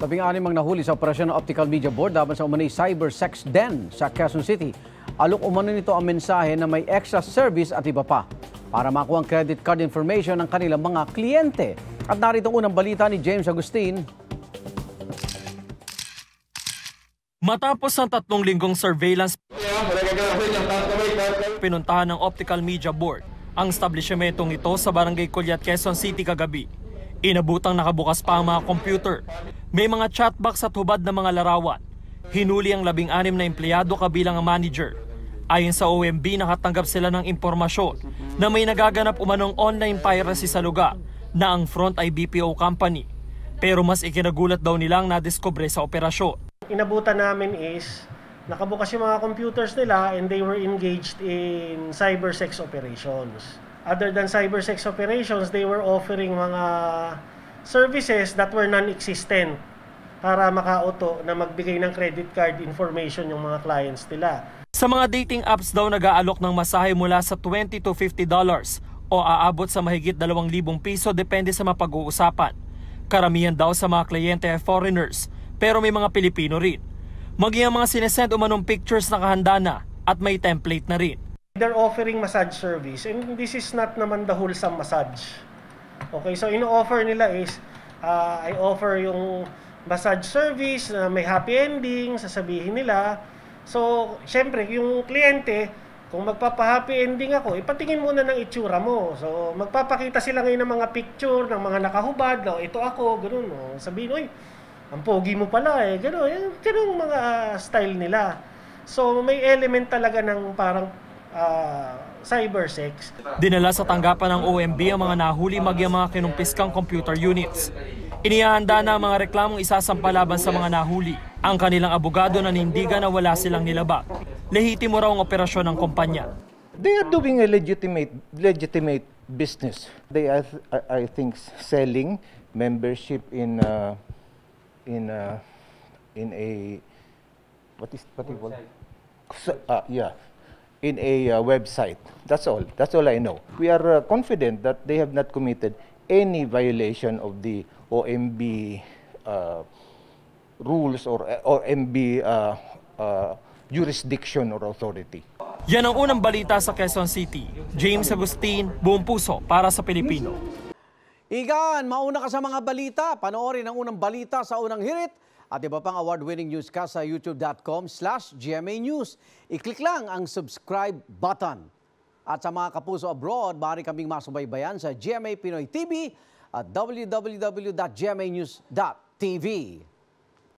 Labing-anim ang nahuli sa operasyon ng Optical Media Board laban sa umanay cyber sex den sa Quezon City. Alok umano nito ang mensahe na may extra service at iba pa para makuha ang credit card information ng kanilang mga kliyente. At narito ang unang balita ni James Agustin. Matapos ang tatlong linggong surveillance, pinuntahan ng Optical Media Board ang establishmentong ito sa Barangay Colyat, Quezon City kagabi. Inabutang nakabukas pa ang mga computer. May mga chatbox at hubad na mga larawan. Hinuli ang labing-anim na empleyado kabilang ang manager. Ayon sa OMB, nakatanggap sila ng impormasyon na may nagaganap umanong online piracy sa lugar na ang front ay BPO company. Pero mas ikinagulat daw nilang nadiskubre sa operasyon. inabutan namin is nakabukas yung mga computers nila and they were engaged in cyber sex operations. Other than cyber sex operations, they were offering mga services that were non-existent para makauto na magbigay ng credit card information yung mga clients nila. Sa mga dating apps daw nag-aalok ng masahe mula sa 20 to 50 dollars o aabot sa mahigit 2,000 piso depende sa mapag-uusapan. Karamihan daw sa mga kliyente ay foreigners pero may mga Pilipino rin. Maging ang mga sinesend umanong pictures na kahanda na at may template na rin. They're offering massage service and this is not naman the wholesome massage. Okay, so ino-offer nila is uh, I offer yung massage service na may happy ending, sasabihin nila. So, syempre, yung kliyente, kung magpapa-happy ending ako, ipatingin muna ng itsura mo. So, magpapakita sila ngayon ng mga picture, ng mga nakahubad, oh, ito ako, ganun. Oh. Sabihin, oy, ang pogi mo pala eh, ganun. Ganun mga style nila. So, may element talaga ng parang ah, cyber sex. Dinala sa tanggapan ng OMB ang mga nahuli maging mga kinumpiskang computer units. Inihahanda na ang mga reklamong isasampa laban sa mga nahuli. Ang kanilang abogado nanindigan na wala silang nilabag. Lehitimo raw ang operasyon ng kumpanya. They are doing a legitimate legitimate business. They are, I think, selling membership in uh, in uh, in a what is what So, uh, yeah in a uh, website. That's all. That's all I know. We are uh, confident that they have not committed any violation of the OMB uh, rules or or MB uh, uh, jurisdiction or authority. Yan ang unang balita sa Quezon City. James Agustin, buong puso para sa Pilipino. Igan, mauna ka sa mga balita. Panoorin ang unang balita sa unang hirit at iba pang award-winning newscast sa youtube.com slash GMA News. I-click lang ang subscribe button. At sa mga kapuso abroad, maaari kaming masubaybayan sa GMA Pinoy TV at www.gmanews.tv.